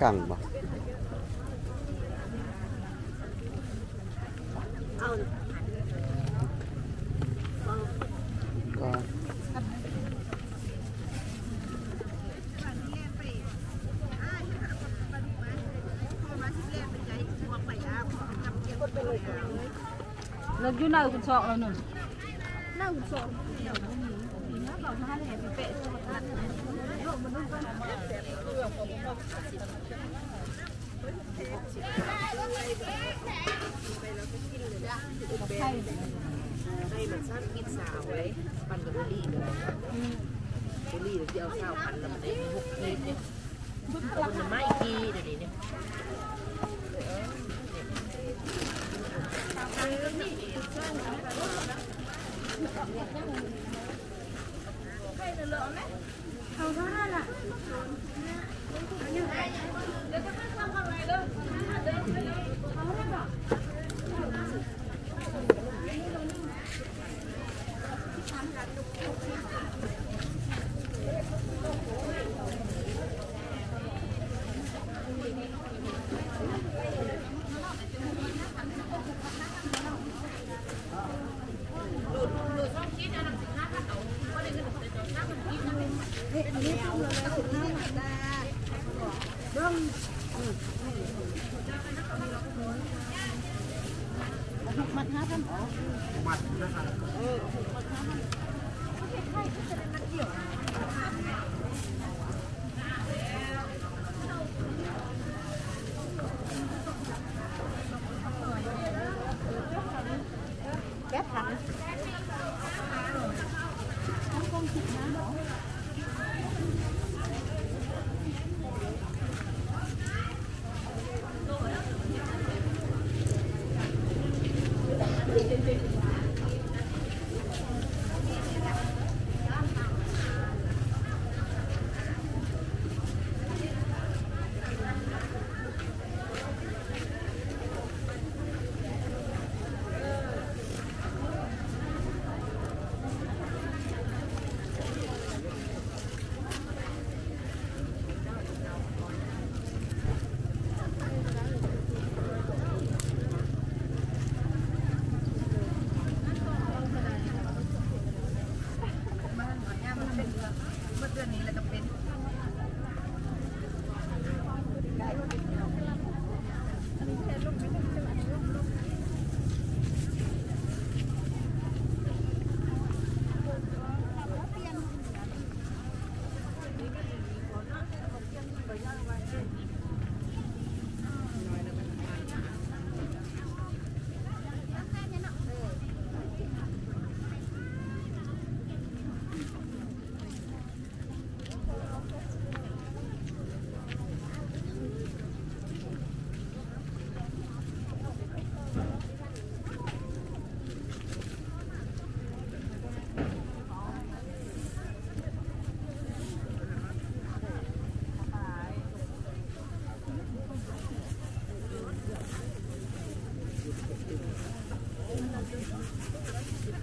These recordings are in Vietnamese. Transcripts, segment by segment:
cẳng mà. Lần dưới nào cũng sọ rồi nè Nào cũng sọ hay mình sát ít xào đấy cái ly nữa cái ly được giờ xào bắn là mình đem hụt lên nhé còn mình mai kia để để nhé Hay là lợn đấy không, không, không, không. หกมัดห้าพันหกมัดนะครับเออหมัดห้าพันไม่ใช่ใช่ก็จะเป็นมัดเกี่ยว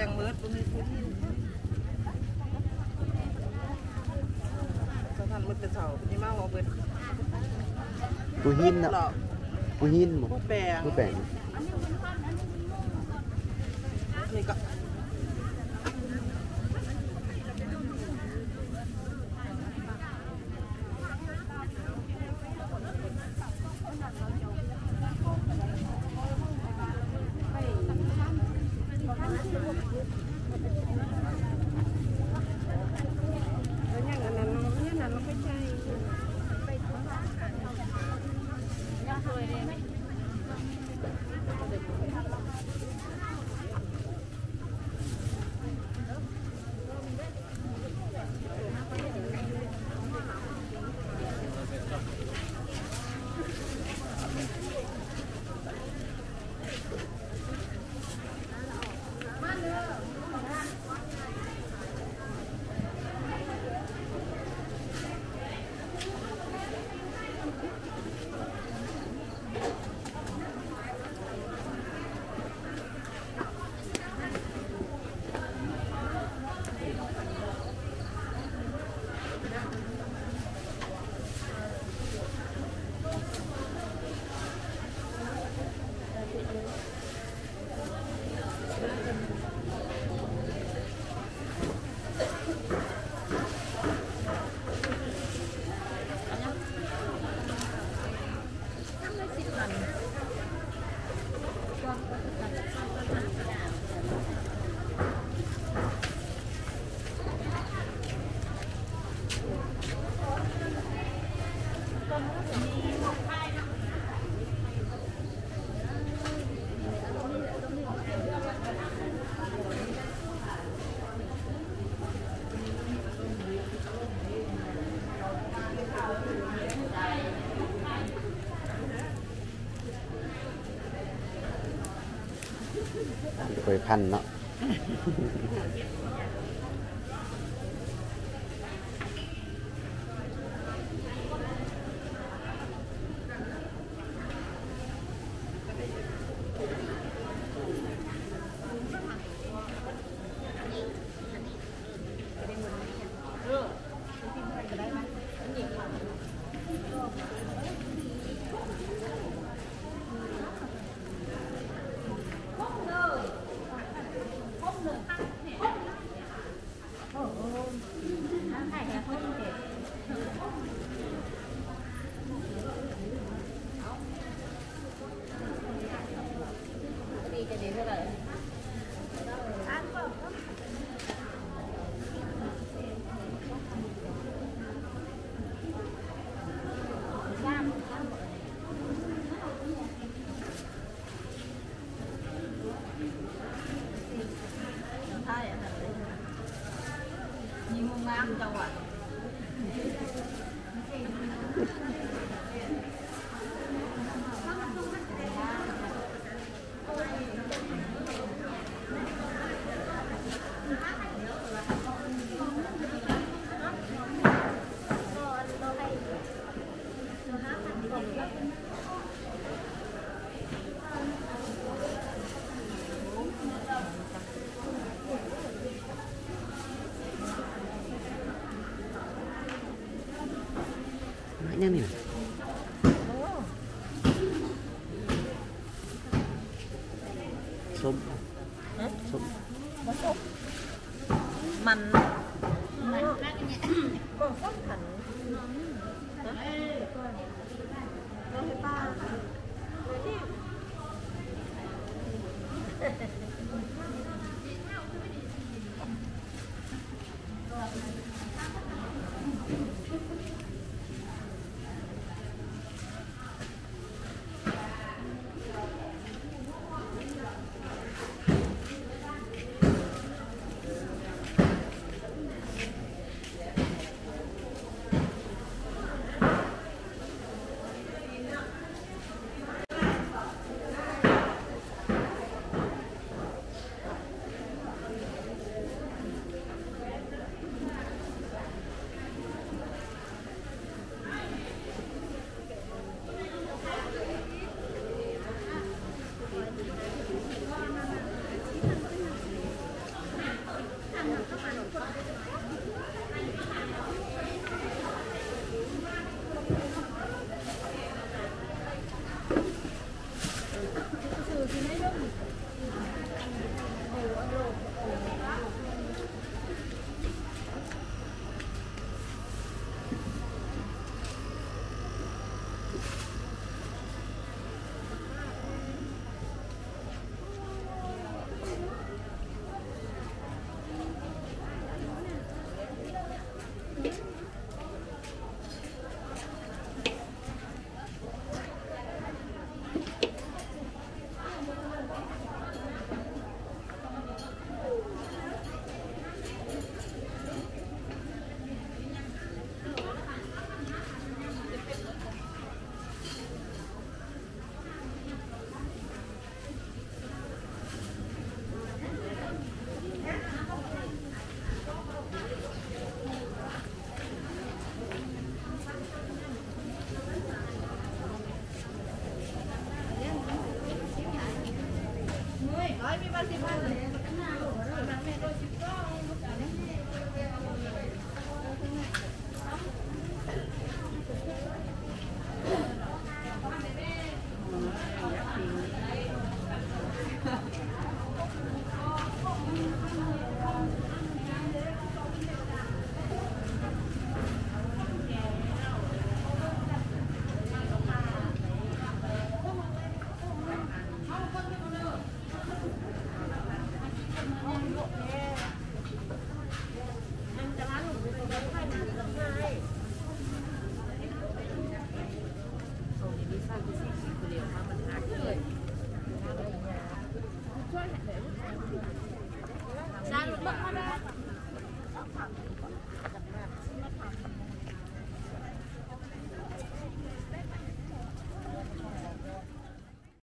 บ่งเบิดบ่มีผู้ที่สถานมืดแต่เช้านี่มาบ่เบิดผู้หินเนาะผู้หินบ่ผู้แปลงผู้แปลง คยพันเนาะ Hãy subscribe cho này. Nè sụp sụp mặn, mình con sốc thành Hãy subscribe cho kênh